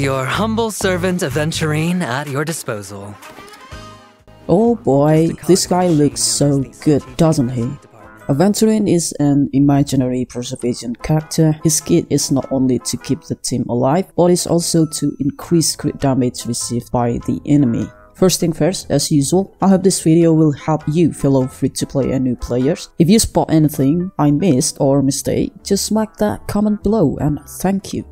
Your humble servant Aventurine at your disposal. Oh boy, this guy looks so good, doesn't he? Aventurine is an imaginary preservation character. His kit is not only to keep the team alive, but is also to increase crit damage received by the enemy. First thing first, as usual, I hope this video will help you fellow free-to-play and new players. If you spot anything I missed or mistake, just mark that comment below and thank you.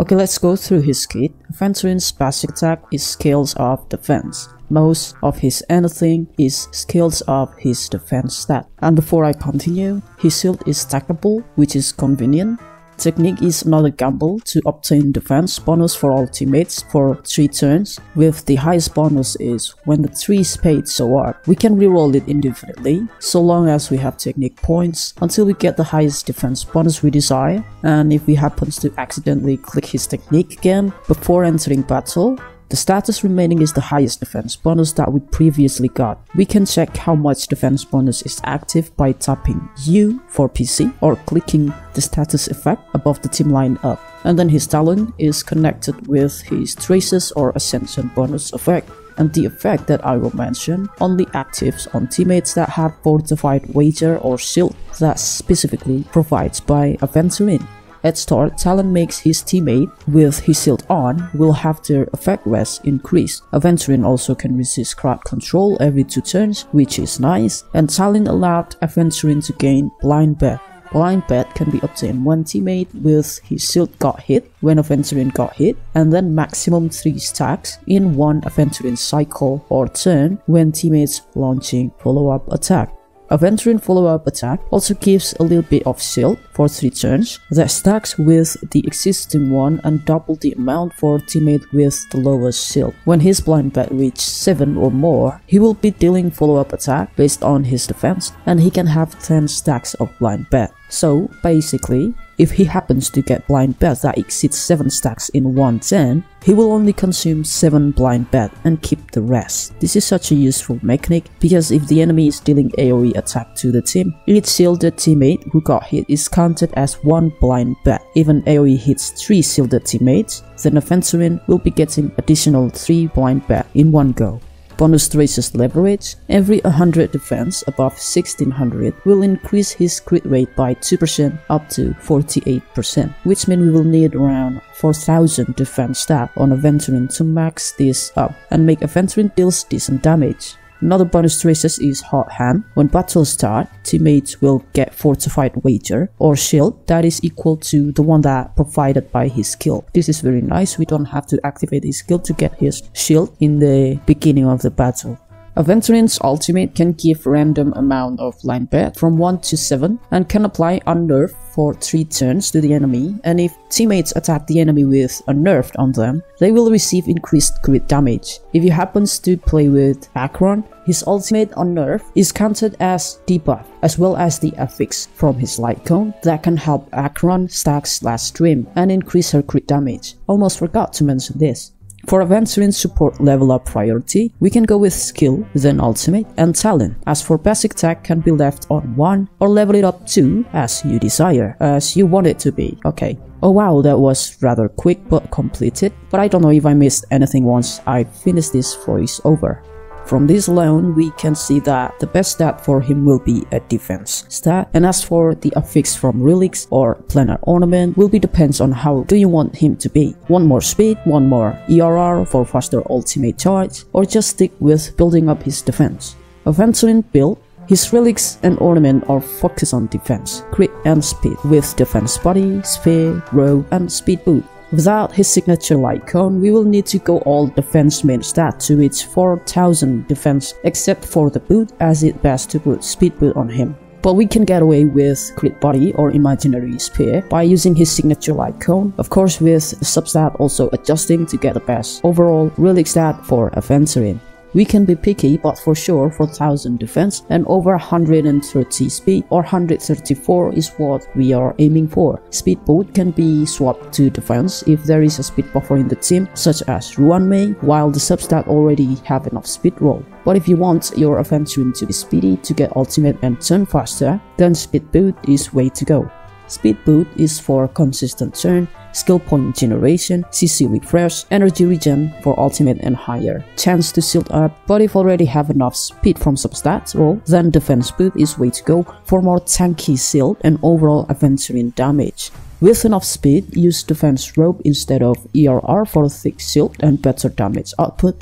Okay, let's go through his kit. Aventurine's basic attack is Scales of Defense. Most of his anything is Scales of his defense stat. And before I continue, his shield is stackable, which is convenient. Technique is another gamble to obtain defense bonus for all teammates for 3 turns, with the highest bonus is when the 3 spades show up. We can reroll it indefinitely, so long as we have technique points, until we get the highest defense bonus we desire, and if we happen to accidentally click his technique again before entering battle, the status remaining is the highest defense bonus that we previously got. We can check how much defense bonus is active by tapping U for PC or clicking the status effect above the team line up. And then his talent is connected with his traces or ascension bonus effect and the effect that I will mention only actives on teammates that have fortified wager or shield that specifically provides by a Aventurine. At start, Talent makes his teammate with his shield on will have their effect rest increased. Aventurine also can resist crowd control every 2 turns, which is nice, and Talent allowed Aventurine to gain blind bet. Blind bet can be obtained when teammate with his shield got hit, when Aventurine got hit, and then maximum 3 stacks in one Aventurine cycle or turn when teammates launching follow-up attack. Aventurine follow-up attack also gives a little bit of shield for 3 turns that stacks with the existing one and double the amount for teammate with the lowest shield. When his blind bet reaches 7 or more, he will be dealing follow-up attack based on his defense and he can have 10 stacks of blind bet. So basically, if he happens to get blind bet that exceeds 7 stacks in one turn, he will only consume 7 blind bet and keep the rest. This is such a useful mechanic because if the enemy is dealing AoE attack to the team, each shielded teammate who got hit is counted as 1 blind bet. If an AoE hits 3 shielded teammates, then Aventurine will be getting additional 3 blind bet in one go. Bonus traces leverage, every 100 defense above 1600 will increase his crit rate by 2% up to 48%, which means we will need around 4000 defense stat on Aventurine to max this up and make Aventurine deals decent damage. Another bonus traces is Hot Hand. When battles start, teammates will get Fortified Wager or Shield that is equal to the one that provided by his skill. This is very nice, we don't have to activate his skill to get his shield in the beginning of the battle. Aventurine's ultimate can give random amount of blind bet from 1 to 7 and can apply unnerve for 3 turns to the enemy and if teammates attack the enemy with unnerved on them, they will receive increased crit damage. If he happens to play with Acheron, his ultimate unnerve is counted as debuff as well as the affix from his light cone that can help Acheron stack Slashed Dream and increase her crit damage. Almost forgot to mention this. For Aventurine support level up priority, we can go with skill, then ultimate, and talent. As for basic attack can be left on 1 or level it up 2 as you desire, as you want it to be. Okay. Oh wow, that was rather quick but completed, but I don't know if I missed anything once I finished this voice over. From this alone, we can see that the best stat for him will be a defense stat. And as for the affix from relics or planar ornament will be depends on how do you want him to be. One more speed, one more ERR for faster ultimate charge, or just stick with building up his defense. Aventurine build his relics and ornament are focused on defense, crit and speed, with defense body, sphere, rope, and speed boot. Without his signature light cone, we will need to go all defense main stat to reach 4000 defense except for the boot as it best to put speed boot on him. But we can get away with crit body or imaginary sphere by using his signature light cone, of course with substat also adjusting to get the best overall relic stat for Aventurine. We can be picky, but for sure 4000 defense and over 130 speed or 134 is what we are aiming for. Speed boot can be swapped to defense if there is a speed buffer in the team, such as Ruan Mei, while the substat already have enough speed roll. But if you want your Aventurine to be speedy to get ultimate and turn faster, then speed boot is way to go. Speed boot is for consistent turn, skill point generation, CC refresh, energy regen for ultimate and higher, chance to shield up, but if already have enough speed from substats roll, then defense boot is way to go for more tanky shield and overall Aventurine damage. With enough speed, use defense rope instead of ERR for thick shield and better damage output.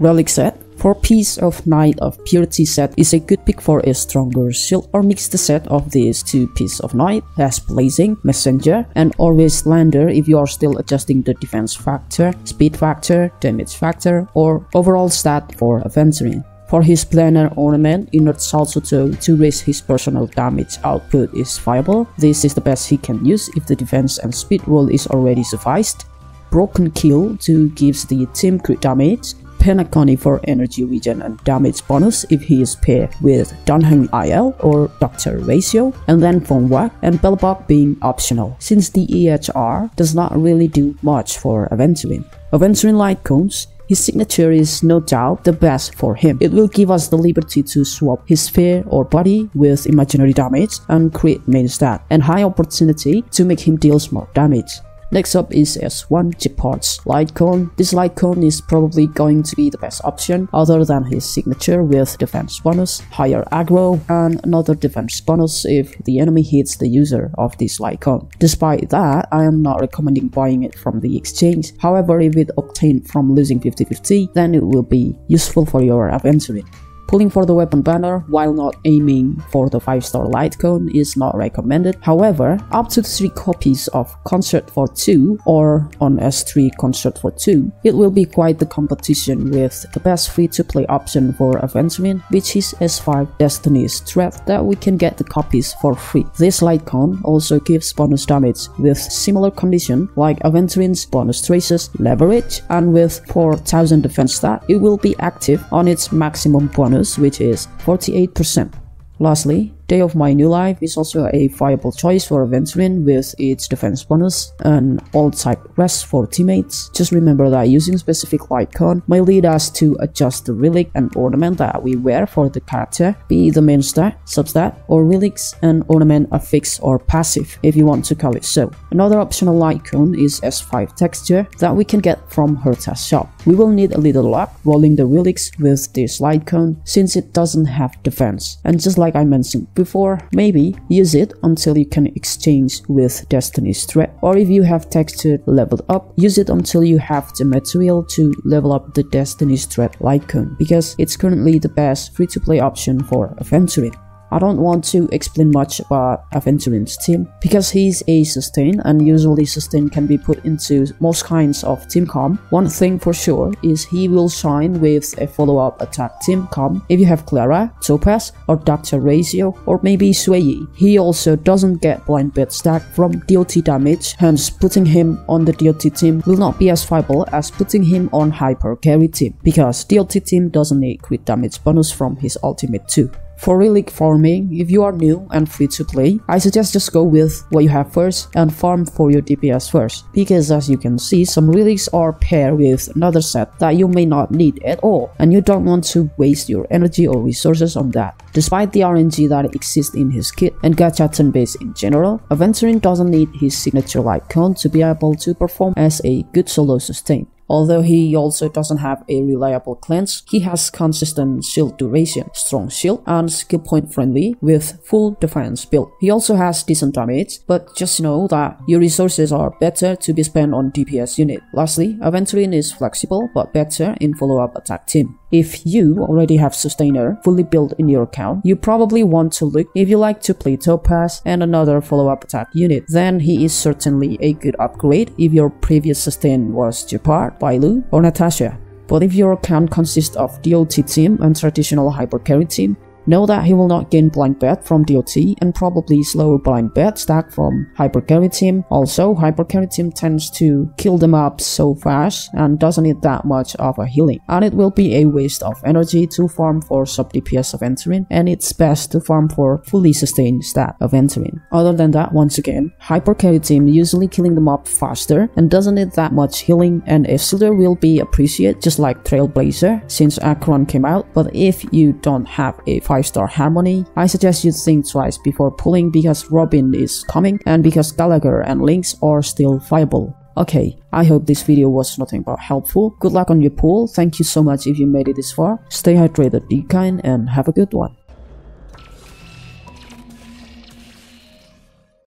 Relic set for Piece of Knight of Purity set is a good pick for a stronger shield or mix the set of these two Piece of Knight as Blazing, Messenger, and always Lander if you are still adjusting the defense factor, speed factor, damage factor, or overall stat for Aventurine. For his planar ornament, Inert Salsotto to raise his personal damage output is viable. This is the best he can use if the defense and speed roll is already sufficed. Broken Keel to gives the team crit damage. Penacony for energy regen and damage bonus if he is paired with Dan Heng IL or Dr. Ratio, and then Fonwak and Belobog being optional, since the EHR does not really do much for Aventurine. Aventurine Light Cones his signature is no doubt the best for him. It will give us the liberty to swap his sphere or body with imaginary damage and crit main stat, and high opportunity to make him deal more damage. Next up is S1 Gepard's Light Cone. This Light Cone is probably going to be the best option other than his signature with defense bonus, higher aggro, and another defense bonus if the enemy hits the user of this Light Cone. Despite that, I am not recommending buying it from the exchange. However, if it obtained from losing 50-50, then it will be useful for your Aventurine. Pulling for the weapon banner while not aiming for the 5-star light cone is not recommended. However, up to 3 copies of Concert for 2 or on S3 Concert for 2, it will be quite the competition with the best free-to-play option for Aventurine, which is S5 Destiny's Threat that we can get the copies for free. This light cone also gives bonus damage with similar condition like Aventurine's bonus traces, leverage, and with 4000 defense stat, it will be active on its maximum bonus bonus, which is 48%. Lastly, Day of My New Life is also a viable choice for Aventurine with its defense bonus and all type rest for teammates. Just remember that using specific light cone may lead us to adjust the relic and ornament that we wear for the character, be it the main stat, substat, or relics and ornament are fixed or passive if you want to call it so. Another optional light cone is S5 texture that we can get from Herta's shop. We will need a little luck rolling the relics with this light cone since it doesn't have defense. And just like I mentioned before, maybe use it until you can exchange with Destiny's Threat. Or if you have texture leveled up, use it until you have the material to level up the Destiny's Threat light cone because it's currently the best free-to-play option for Aventurine. I don't want to explain much about Aventurine's team because he's a sustain and usually sustain can be put into most kinds of team comp. One thing for sure is he will shine with a follow-up attack team comp if you have Clara, Topaz, or Dr. Ratio, or maybe Sui. He also doesn't get blind bet stack from DOT damage, hence putting him on the DOT team will not be as viable as putting him on Hyper Carry team because DOT team doesn't need crit damage bonus from his ultimate too. For relic farming, if you are new and free to play, I suggest just go with what you have first and farm for your DPS first, because as you can see, some relics are paired with another set that you may not need at all, and you don't want to waste your energy or resources on that. Despite the RNG that exists in his kit and gacha turn base in general, Aventurine doesn't need his signature light cone to be able to perform as a good solo sustain. Although he also doesn't have a reliable cleanse, he has consistent shield duration, strong shield, and skill point friendly with full defense build. He also has decent damage, but just know that your resources are better to be spent on DPS unit. Lastly, Aventurine is flexible but better in follow-up attack team. If you already have Sustainer fully built in your account, you probably want to look if you like to play Topaz and another follow-up attack unit. Then he is certainly a good upgrade if your previous sustain was Gepard, Bailu, or Natasha. But if your account consists of DOT team and traditional hyper carry team, Know that he will not gain blind bet from DOT and probably slower blind bet stack from Hyper Carry Team. Also, Hyper Carry Team tends to kill them up so fast and doesn't need that much of a healing. And it will be a waste of energy to farm for sub DPS Aventurine and it's best to farm for fully sustained stat Aventurine. Other than that, once again, Hyper Carry Team usually killing them up faster and doesn't need that much healing and Isildur will be appreciated just like Trailblazer since Acheron came out but if you don't have a 5-star Harmony, I suggest you think twice before pulling because Robin is coming and because Gallagher and Lynx are still viable. Okay, I hope this video was nothing but helpful. Good luck on your pull. Thank you so much if you made it this far. Stay hydrated, be kind, and have a good one.